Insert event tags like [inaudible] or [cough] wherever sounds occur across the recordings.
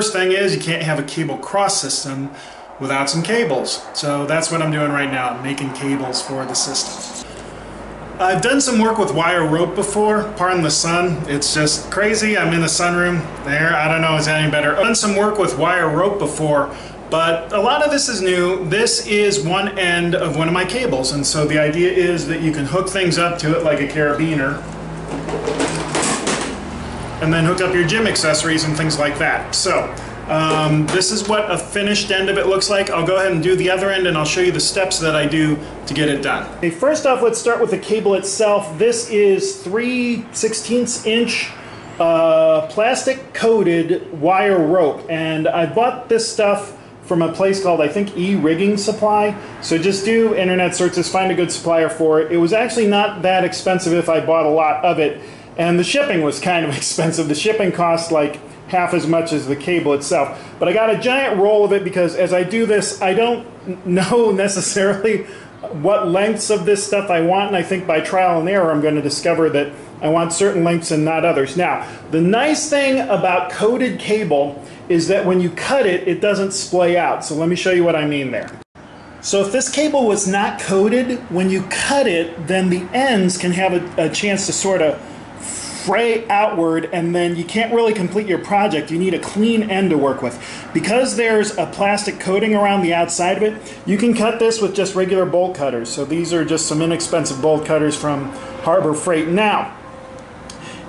first thing is you can't have a cable cross system without some cables. So that's what I'm doing right now, making cables for the system. I've done some work with wire rope before, pardon the sun, it's just crazy. I'm in the sunroom there, I don't know is that any better. I've done some work with wire rope before, but a lot of this is new. This is one end of one of my cables, and so the idea is that you can hook things up to it like a carabiner, and then hook up your gym accessories and things like that. So um, this is what a finished end of it looks like. I'll go ahead and do the other end and I'll show you the steps that I do to get it done. Okay, first off, let's start with the cable itself. This is 3 16 inch uh, plastic coated wire rope and I bought this stuff from a place called I think E-Rigging Supply. So just do internet searches, find a good supplier for it. It was actually not that expensive if I bought a lot of it and the shipping was kind of [laughs] expensive. The shipping cost like half as much as the cable itself. But I got a giant roll of it because as I do this, I don't [laughs] know necessarily what lengths of this stuff I want, and I think by trial and error I'm going to discover that I want certain lengths and not others. Now, the nice thing about coated cable is that when you cut it, it doesn't splay out. So let me show you what I mean there. So if this cable was not coated, when you cut it, then the ends can have a, a chance to sort of fray outward and then you can't really complete your project. You need a clean end to work with. Because there's a plastic coating around the outside of it, you can cut this with just regular bolt cutters. So these are just some inexpensive bolt cutters from Harbor Freight. Now,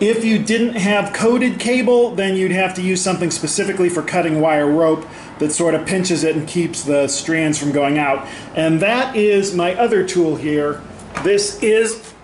if you didn't have coated cable, then you'd have to use something specifically for cutting wire rope that sort of pinches it and keeps the strands from going out. And that is my other tool here. This is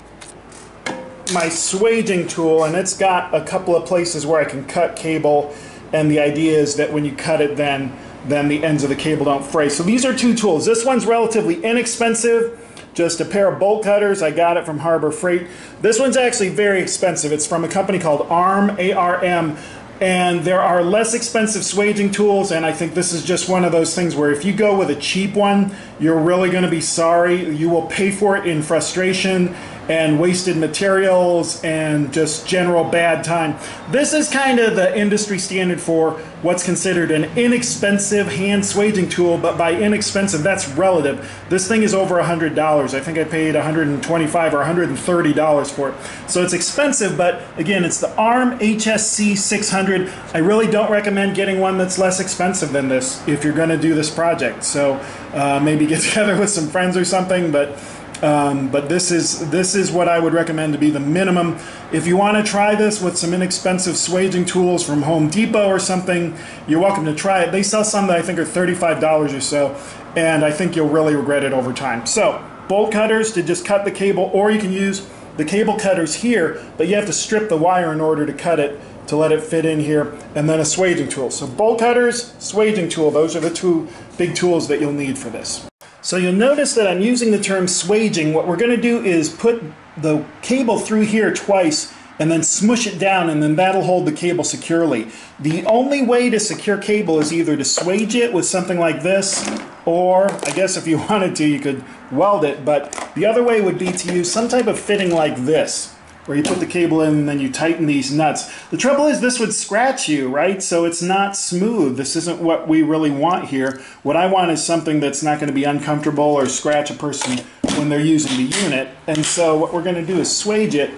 my swaging tool and it's got a couple of places where I can cut cable and the idea is that when you cut it then then the ends of the cable don't fray. So these are two tools. This one's relatively inexpensive, just a pair of bolt cutters. I got it from Harbor Freight. This one's actually very expensive. It's from a company called ARM, A-R-M, and there are less expensive swaging tools, and I think this is just one of those things where if you go with a cheap one, you're really going to be sorry. You will pay for it in frustration and wasted materials and just general bad time. This is kind of the industry standard for what's considered an inexpensive hand swaging tool, but by inexpensive, that's relative. This thing is over $100. I think I paid 125 or $130 for it. So it's expensive, but again, it's the ARM HSC 600. I really don't recommend getting one that's less expensive than this if you're going to do this project. So uh, maybe get [laughs] together with some friends or something, but um, but this is this is what I would recommend to be the minimum. If you want to try this with some inexpensive swaging tools from Home Depot or something, you're welcome to try it. They sell some that I think are $35 or so, and I think you'll really regret it over time. So bolt cutters to just cut the cable, or you can use the cable cutters here, but you have to strip the wire in order to cut it to let it fit in here, and then a swaging tool. So bolt cutters, swaging tool, those are the two big tools that you'll need for this. So you'll notice that I'm using the term swaging. What we're going to do is put the cable through here twice and then smush it down and then that'll hold the cable securely. The only way to secure cable is either to swage it with something like this or I guess if you [laughs] wanted to you could weld it but the other way would be to use some type of fitting like this where you put the cable in and then you tighten these nuts. The trouble is this would scratch you, right? So it's not smooth. This isn't what we really want here. What I want is something that's not going to be uncomfortable or scratch a person when they're using the unit. And so what we're going to do is swage it.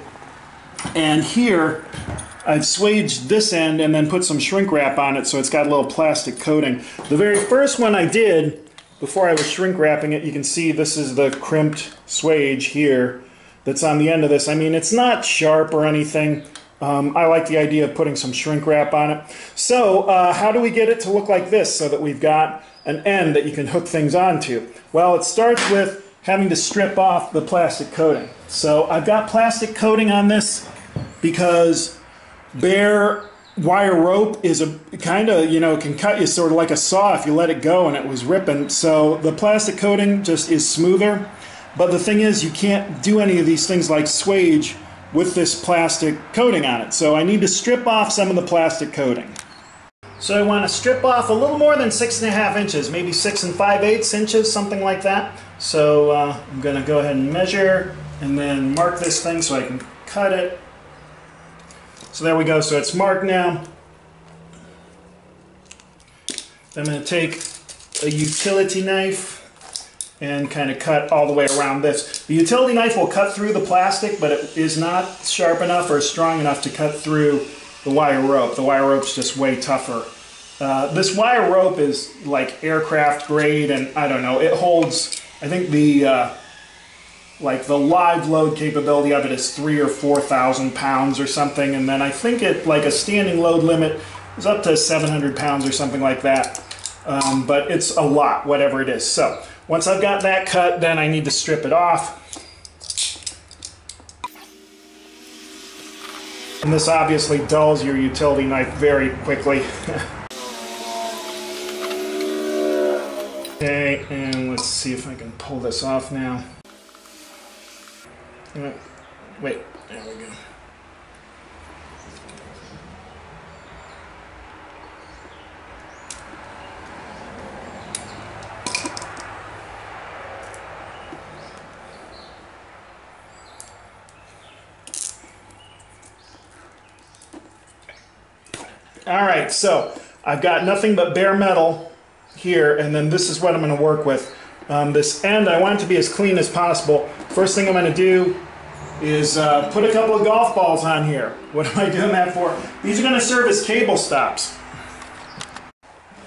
And here I've swaged this end and then put some shrink wrap on it so it's got a little plastic coating. The very first one I did, before I was shrink wrapping it, you can see this is the crimped swage here that's on the end of this. I mean, it's not sharp or anything. Um, I like the idea of putting some shrink wrap on it. So uh, how do we get it to look like this so that we've got an end that you can hook things onto? Well, it starts with having to strip off the plastic coating. So I've got plastic coating on this because bare wire rope is a kind of, you know, can cut you sort of like a saw if you let it go and it was ripping. So the plastic coating just is smoother. But the thing is, you can't do any of these things like swage with this plastic coating on it. So I need to strip off some of the plastic coating. So I want to strip off a little more than six and a half inches, maybe six and five eighths inches, something like that. So uh, I'm going to go ahead and measure and then mark this thing so I can cut it. So there we go. So it's marked now. I'm going to take a utility knife and kind of cut all the way around this. The utility knife will cut through the plastic, but it is not sharp enough or strong enough to cut through the wire rope. The wire rope's just way tougher. Uh, this wire rope is like aircraft grade and I don't know, it holds, I think the uh, like the live load capability of it is three or 4,000 pounds or something. And then I think it like a standing load limit is up to 700 pounds or something like that. Um, but it's a lot, whatever it is. So once I've got that cut, then I need to strip it off. And this obviously dulls your utility knife very quickly. [laughs] okay, and let's see if I can pull this off now. Uh, wait, there we go. All right, so I've got nothing but bare metal here, and then this is what I'm going to work with. Um, this end, I want it to be as clean as possible. First thing I'm going to do is uh, put a couple of golf balls on here. [laughs] What am I doing that for? These are going to serve as cable stops.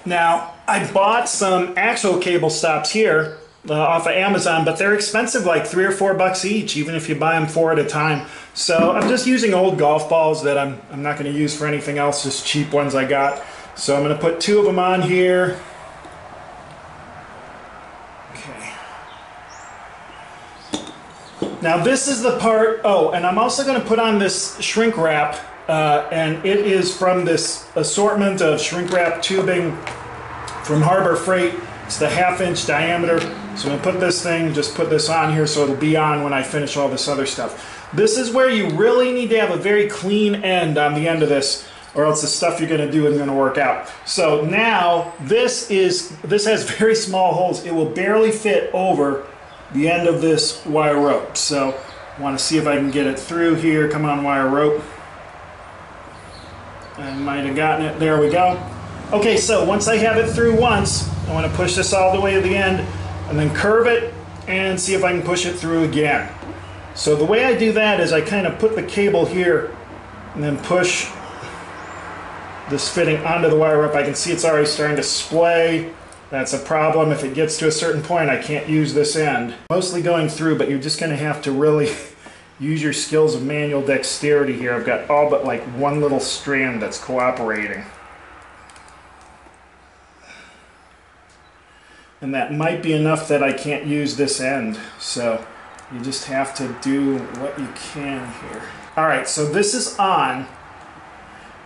Now, I bought some actual cable stops here uh, off of Amazon, but they're expensive, like three or four bucks each, even if you buy them four at a time. So I'm just using old golf balls that I'm, I'm not going to use for anything else, just cheap ones I got. So I'm going to put two of them on here. Okay. Now this is the part, oh, and I'm also going to put on this shrink wrap, uh, and it is from this assortment of shrink wrap tubing from Harbor Freight. It's the half inch diameter. So I'm gonna put this thing, just put this on here so it'll be on when I finish all this other stuff. This is where you really need to have a very clean end on the end of this or else the stuff you're gonna do isn't gonna work out. So now this is, this has [laughs] very small holes. It will barely fit over the end of this wire rope. So I wanna see if I can get it through here. Come on wire rope. I might have gotten it, there we go. Okay, so once I have it through once, I want to push this all the way to the end and then curve it and see if I can push it through again. So the way I do that is I kind of put the cable here and then push this fitting onto the wire rope. I can see it's already starting to splay. That's a problem. If it gets to a certain point, I can't use this end. Mostly going through, but you're just going to have to really [laughs] use your skills of manual dexterity here. I've got all but like one little strand that's cooperating. And that might be enough that I can't use this end. So you just have to do what you can here. All right, so this is on,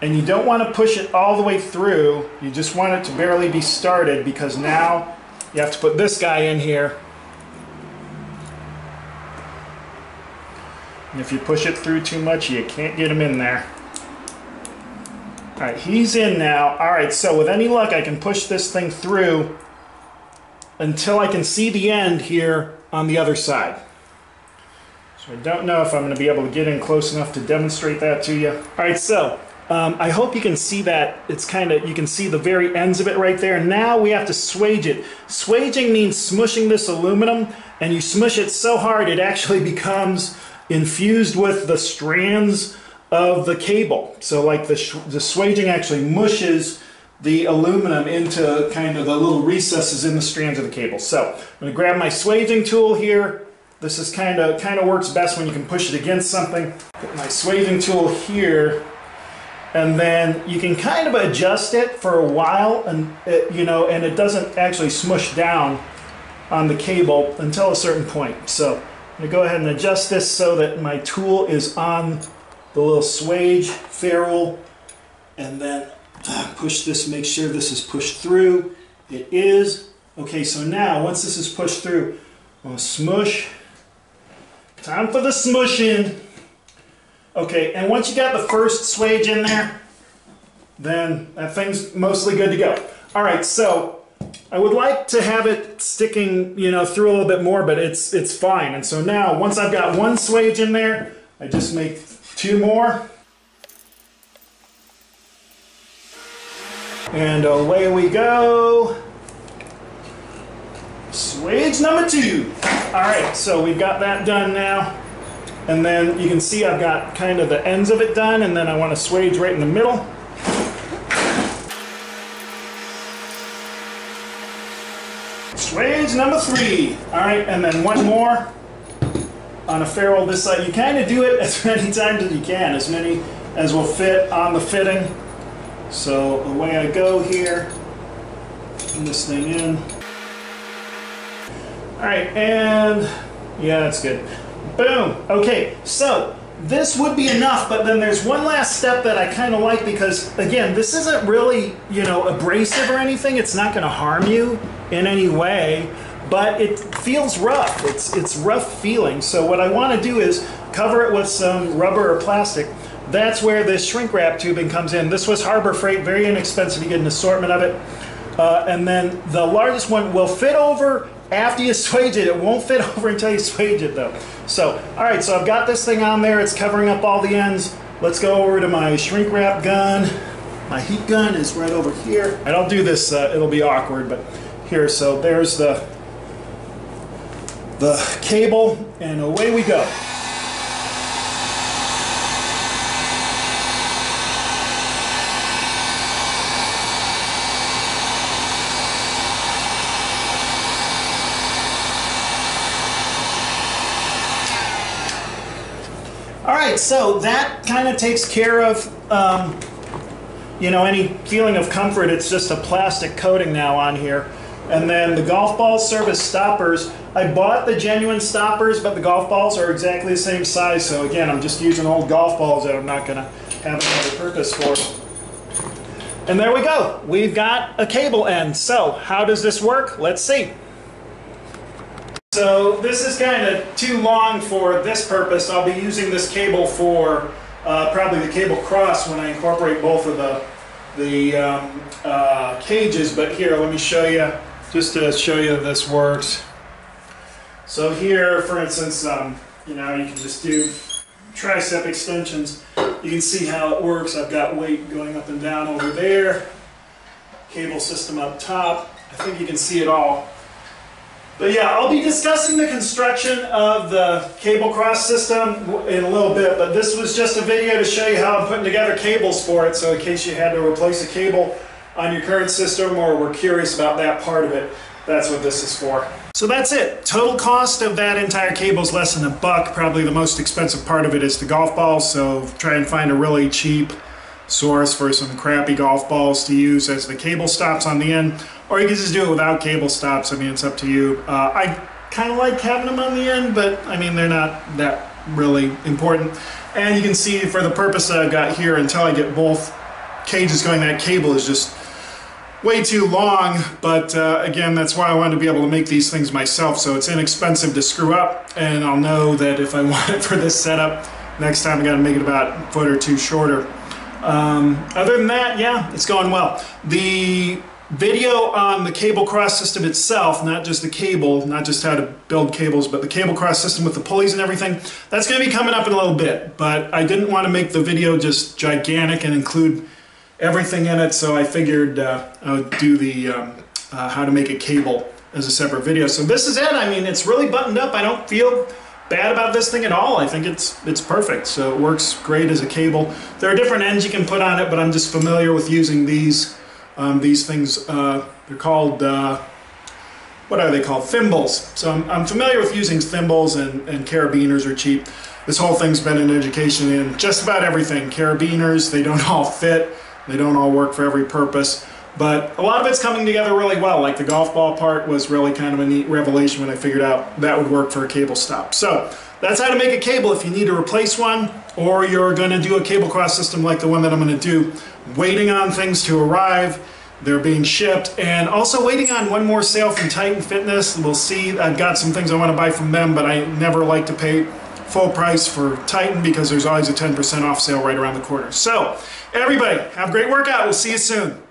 and you don't want to push it all the way through. You just want it to barely be started because now you have to put this guy in here. And if you push it through too much, you can't get him in there. All right, he's in now. All right, so with any luck, I can push this thing through until I can see the end here on the other side. So I don't know if I'm going to be able to get in close enough to demonstrate that to you. All right, so um, I hope you can see that. It's kind of, you can see the very ends of it right there. Now we have to swage it. Swaging means smushing this aluminum, and you smush it so hard it actually [laughs] becomes infused with the strands of the cable. So like the, the swaging actually mushes the aluminum into kind of the little recesses in the strands of the cable. So I'm going to grab my swaging tool here. This is kind of kind of works best when you can push it against something. Put my swaging tool here, and then you can kind of adjust it for a while, and it, you know, and it doesn't actually smush down on the cable until a certain point. So I'm going to go ahead and adjust this so that my tool is on the little swage ferrule, and then Uh, push this, make sure this is pushed through. It is. Okay, so now once this is pushed through, I'm gonna smush. Time for the smushing. Okay, and once you got the first swage in there, then that thing's mostly good to go. All right, so I would like to have it sticking, you know, through a little bit more, but it's it's fine. And so now, once I've got one swage in there, I just make two more. And away we go. Swage number two. All right, so we've got that done now. And then you can see I've got kind of the ends of it done, and then I want to swage right in the middle. Swage number three. All right, and then one more on a ferrule this side. You kind of do it [laughs] as many times as you can, as many as will fit on the fitting. So away I go here, putting this thing in. All right, and yeah, that's good. Boom. Okay, so this would be enough, but then there's one last step that I kind of like because, again, this isn't really, you know, abrasive or anything. It's not going to harm you in any way, but it feels rough. It's, it's rough feeling. So what I want to do is cover it with some rubber or plastic. That's where this shrink wrap tubing comes in. This was Harbor Freight, very inexpensive. You get an assortment of it. Uh, and then the largest one will fit over after you [laughs] swage it. It won't fit [laughs] over until you swage it though. So, all right, so I've got this thing on there. It's covering up all the ends. Let's go over to my shrink wrap gun. My heat gun is right over here. I don't do this, uh, it'll be awkward, but here, so there's the, the cable and away we go. All right, so that kind of takes care of, um, you know, any feeling of comfort. It's just a plastic coating now on here. And then the golf ball service stoppers. I bought the genuine stoppers, but the golf balls are exactly the same size. So again, I'm just using old golf balls that I'm not going to have another purpose for. And there we go. We've got a cable end. So how does this work? Let's see. So this is kind of too long for this purpose. I'll be using this cable for uh, probably the cable cross when I incorporate both of the, the um, uh, cages. But here, let me show you, just to show you this works. So here, for instance, um, you know, you can just do tricep extensions. You can see how it works. I've got weight going up and down over there. Cable system up top. I think you can see it all. But yeah, I'll be discussing the construction of the cable cross system in a little bit, but this was just a video to show you how I'm putting together cables for it, so in case you had to replace a cable on your current system or were curious about that part of it, that's what this is for. So that's it. Total cost of that entire cable is less than a buck. Probably the most expensive part of it is the golf balls, so try and find a really cheap source for some crappy golf balls to use as the cable stops on the end. Or you can just do it without cable stops. I mean, it's up to you. Uh, I kind of like having them on the end, but I mean, they're not that really important. And you can see for the purpose that I've got here, until I get both cages going, that cable is just way too long. But uh, again, that's why I wanted to be able to make these things myself. So it's inexpensive to screw up. And I'll know that if I [laughs] want it for this setup, next time I got to make it about a foot or two shorter. Um, other than that, yeah, it's going well. The video on the cable cross system itself, not just the cable, not just how to build cables, but the cable cross system with the pulleys and everything, that's going to be coming up in a little bit. But I didn't want to make the video just gigantic and include everything in it, so I figured uh, I would do the um, uh, how to make a cable as a separate video. So this is it. I mean, it's really buttoned up. I don't feel bad about this thing at all. I think it's it's perfect. So it works great as a cable. There are different ends you can put on it, but I'm just familiar with using these um, these things. Uh, they're called uh, what are they called? Thimbles. So I'm, I'm familiar with using thimbles and, and carabiners are cheap. This whole thing's been an education in just about everything. Carabiners, they don't [laughs] all fit. They don't all work for every purpose. But a lot of it's coming together really well. Like the golf ball part was really kind of a neat revelation when I figured out that would work for a cable stop. So that's how to make a cable if you need to replace one or you're going to do a cable cross system like the one that I'm going to do. Waiting on things to arrive. They're being shipped and also waiting on one more sale from Titan Fitness. We'll see. I've got some things I want to buy from them, but I never like to pay full price for Titan because there's always a 10% off sale right around the corner. So everybody, have a great workout. We'll see you soon.